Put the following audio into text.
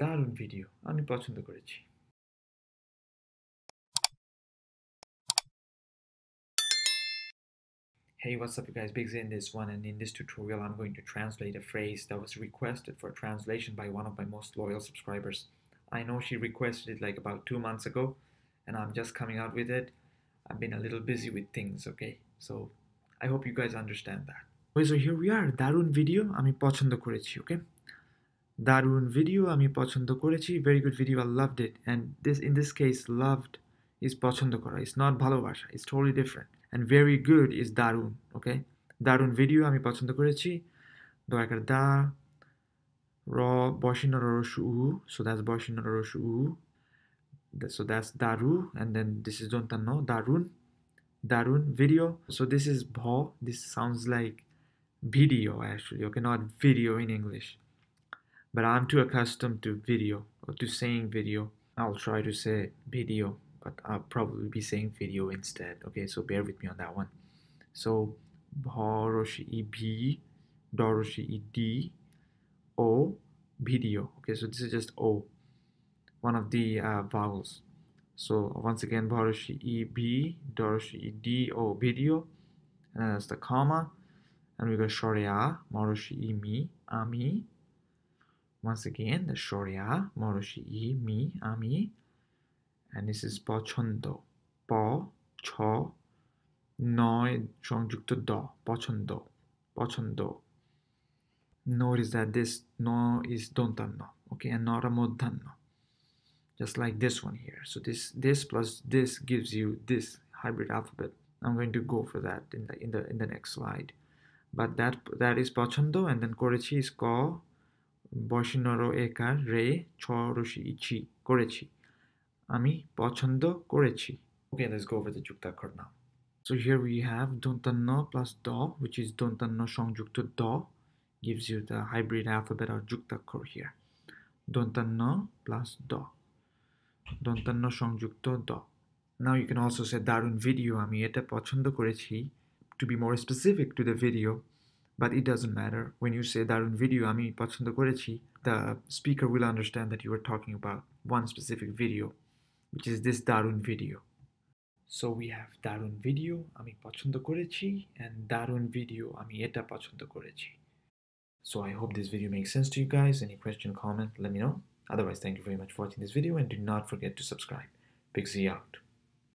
দারুণ ভিডিও আমি পছন্দ করেছি Hey, what's up you guys, Big Z in this one and in this tutorial I'm going to translate a phrase that was requested for translation by one of my most loyal subscribers. I know she requested it like about two months ago and I'm just coming out with it. I've been a little busy with things, okay? So I hope you guys understand that. Okay, so here we are. দারুণ video আমি পছন্দ করেছি, okay? দারুণ video আমি পছন্দ করেছি very good video I love it and this in this case loved is পছন্দ করা ইজ নট ভালোবাসা is totally different and very good is দারুণ ওকে দারুণ ভিডিও আমি পছন্দ করেছি। দরকার দা, র, বসিন রস উ সো দ্যাস বসিন রস উ সো দ্যাস দারু and then this is dontano darun darun video so this is ভ this sounds like video actually okay not video in English but i'm too accustomed to video or to saying video. I'll try to say video but i'll probably be saying video instead. Okay so bear with me on that one. So Boroshi e b doroshi d o video. Okay so this is just o one of the uh, vowels. So once again, Bharashi E B, Doroshi D O video, and that's the comma, and we go Shoria, Moroshi Mi, Ami. Once again, the Shoria, Moroshi E Mi, Ami, and this is Pochondo, Po, Cho, Noi, সংযুক্ত দ পছন্দ পছন্দ notice that this no is dontanno okay and not a modhanno just like this one here so this this plus this gives you this hybrid alphabet i'm going to go for that in the in the in the next slide but that that is pachando and then korechi is ko বসিনর একা রে ছরুষি ইচি করেছি। আমি পছন্দ করেছি। Okay let's go over the যুক্তাক্ষর now so here we have দন্তান্ন plus দ হুইচ ইজ দন্তান্ন সংযুক্ত দ gives you the hybrid alphabet or যুক্তাক্ষর here দন্তান্ন প্লাস দ দন্তান্ন সংযুক্ত দ now you can also say দারুণ ভিডিও আমি এটা পছন্দ করেছি to be more specific to the video but it doesn't matter. When you say darun video আমি পছন্দ করেছি, the speaker will understand that you are talking about one specific video, which is this darun video. So we have darun video আমি পছন্দ করেছি and darun video আমি এটা পছন্দ করেছি. So I hope this video makes sense to you guys. Any question, comment, let me know. Otherwise, thank you very much for watching this video and do not forget to subscribe. Big Z out.